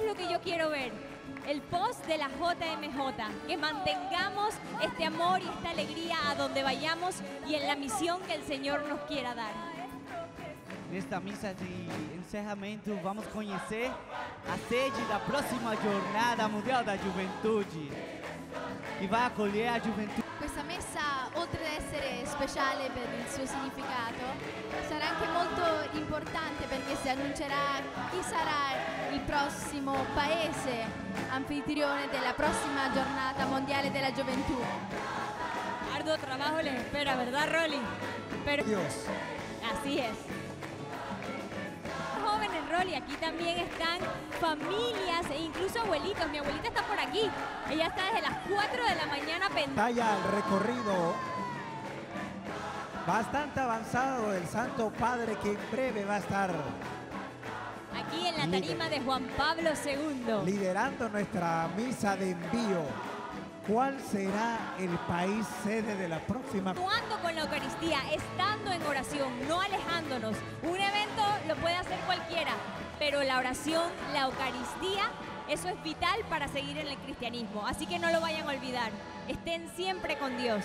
es lo que yo quiero ver. El post de la JMJ, que mantengamos este amor y esta alegría a donde vayamos y en la misión que el Señor nos quiera dar. Nesta missa de encerramento, vamos conhecer a sede da próxima Jornada Mundial da Juventude, que vai acolher a juventude. Questa messa, oltre ad essere speciale per il suo significato, importante perché si annuncerà chi sarà il prossimo paese anfitrione della prossima giornata mondiale della gioventù. Arduo trabajo les espera, ¿verdad, Rolly? Pero Dios. así es. Jóvenes, Rolly, aquí también están familias e incluso abuelitos. Mi abuelita está por aquí. Ella está desde las 4 de la mañana pendiente. Talla el recorrido bastante avanzado del Santo Padre que en breve va a estar Aquí en la tarima de Juan Pablo II. liderando nuestra misa de envío. ¿Cuál será el país sede de la próxima? Actuando con la Eucaristía, estando en oración, no alejándonos. Un evento lo puede hacer cualquiera, pero la oración, la Eucaristía, eso es vital para seguir en el cristianismo. Así que no lo vayan a olvidar. Estén siempre con Dios.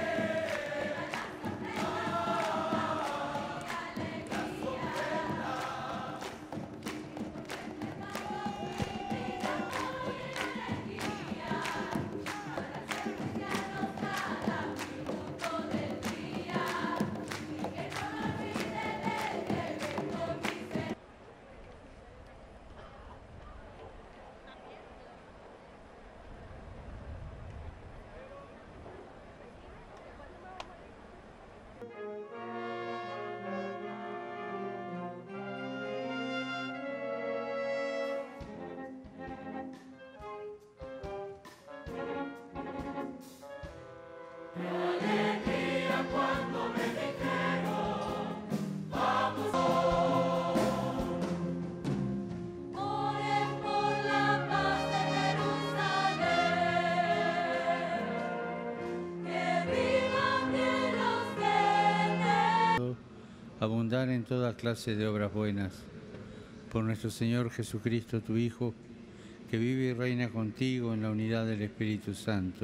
abundar en toda clase de obras buenas. Por nuestro Señor Jesucristo, tu Hijo, que vive y reina contigo en la unidad del Espíritu Santo.